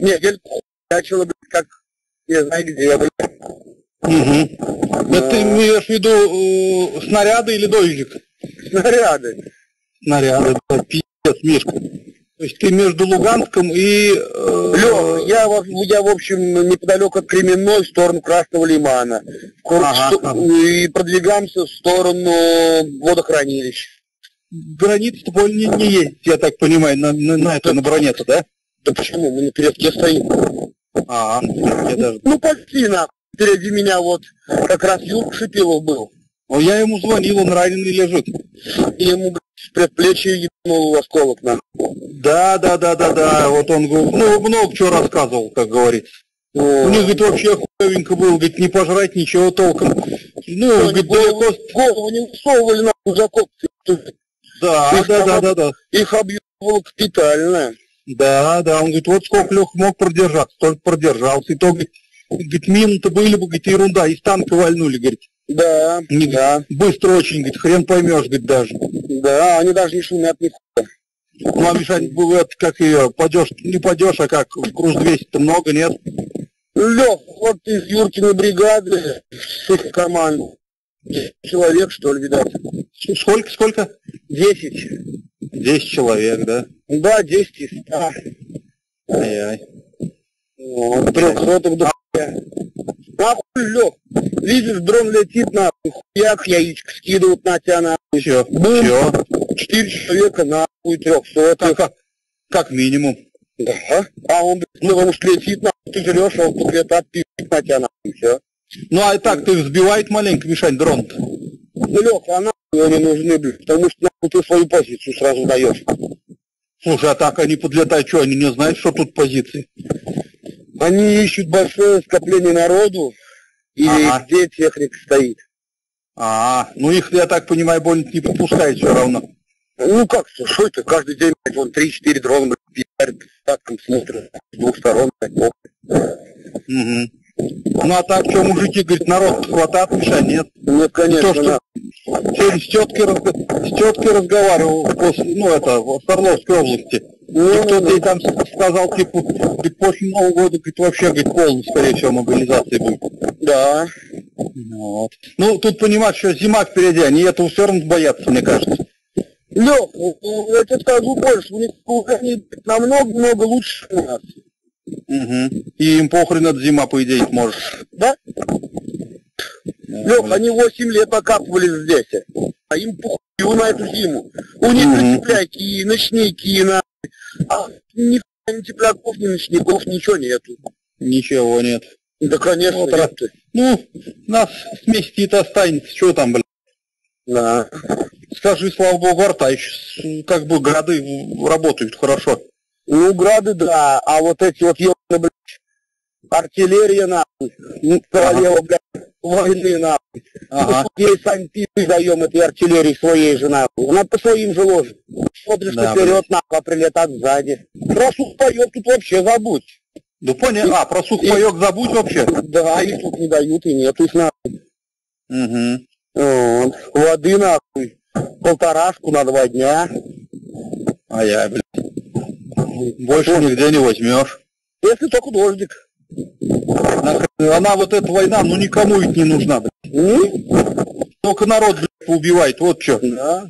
Не, гельку начала, блядь, как, не знаю где, блядь. Угу. Это ты имеешь в виду э, снаряды или дождик? Снаряды. Снаряды, да, пиздец, Мишка. То есть ты между Луганском и... Э, Лёх, я, я, в общем, неподалеку от Кременной, в сторону Красного Лимана. Кор- Ага, ага. И продвигаемся в сторону водохранилищ. границы более не, не есть, я так понимаю, на, на, на это, на бронету, да? Да почему? Мы на передке стоим. А, я даже... Ну, почти, нахуй. Впереди меня вот как раз Юрка Шипилов был. О, я ему звонил, он раненый лежит. И ему, блядь, предплечье ебнул в осколок, нахуй. Да, да, да, да, да, вот он ну, много чего рассказывал, как говорится. У них, говорит, вообще хуевенько было, говорит, не пожрать ничего толком. Ну, говорит, голову, далеко... голову не высовывали, нахуй, за копцы. Да, Их да, там да, да, да. Их объебывало капитально. Да, да, он говорит, вот сколько Лех мог продержаться, только продержался. И то, говорит, говорит мины-то были бы, говорит, ерунда, из танка вальнули, говорит. Да, Не- да, Быстро очень, говорит, хрен поймешь, говорит, даже. да, они даже не шумят ни хуя. Ну, а Мишань, был это, как ее, падешь, не падешь, а как, груз 200-то много, нет? Лех, вот из Юркиной бригады, их команд. Человек, что ли, видать? Сколько, сколько? Десять. 10 человек, да? Да, десять из ста. Ай-яй. Вот, трехсотых до хуя. Нахуй, Лех, видишь, дрон летит, нахуй, хуяк, яичко скидывают на тебя, нахуй. Все, Бум. все. Четыре человека, нахуй, трехсотых. Как, как минимум. Да. А он, блядь, потому что летит, нахуй, ты жрешь, а он тут где-то отпи***т на тебя, нахуй, все. Ну, а и так ты взбивает маленько, Мишань, дрон -то. Ну, Лех, а нахуй они нужны, блядь, потому что, нахуй, ты свою позицию сразу даешь. Слушай, а так они подлетают, что, они не знают, что тут позиции? Они ищут большое скопление народу, или Ага. где техника стоит. А, ну их, я так понимаю, больно не подпускает все равно. Ну как, что это, каждый день, блядь, вон 3-4 дрона, блядь, статком смотрят, с двух сторон, блядь. Мгм. Ну а так, что, мужики, говорит, народ хватает, Миша, нет? Нет, конечно, То, что- Сегодня с теткой, разго- с теткой разговаривал, после, ну это, в Орловской области. И Ну, кто-то ну, ей там сказал, типа, говорит, после Нового года, говорит, вообще, говорит, полный, скорее всего, мобилизации будет. да. Вот. Ну, тут понимать, что зима впереди, они этого все равно боятся, мне кажется. Лех, я тебе скажу больше, у них они намного-много лучше у нас. Мгм. И им похрен от зима, по идее, может. Да? Лех, они 8 лет окапывались здесь. А им похуй на эту зиму. У них и тепляки, ночники, на... А ни, ни тепляков, ни ночников, ничего нету. Ничего нет. Да, конечно, Вот нет. раз. Ну, нас сместит останется, что там, блин. Да. Скажи, слава богу, арта еще, как бы грады работают хорошо. Ну, грады, да, а вот эти вот ебаные, блядь, артиллерия, нахуй, ну, королева, блядь, войны, нахуй. Ага. Ей сами пизды даем этой артиллерии своей же, нахуй. Она по своим же ложит. Смотришь Да, вперед, нахуй, а прилетат сзади. Про сухпайок тут вообще забудь. Да понял. А, про сухпайок забудь вообще. Да, их тут не дают и нету их, нахуй. Угу. Вот. Воды, нахуй, полторашку на два дня. А я, блин. Больше нигде не возьмешь. Если только дождик. Она вот эта война, ну никому ведь не нужна. Ну, Только народ, блин, поубивает, вот что. да,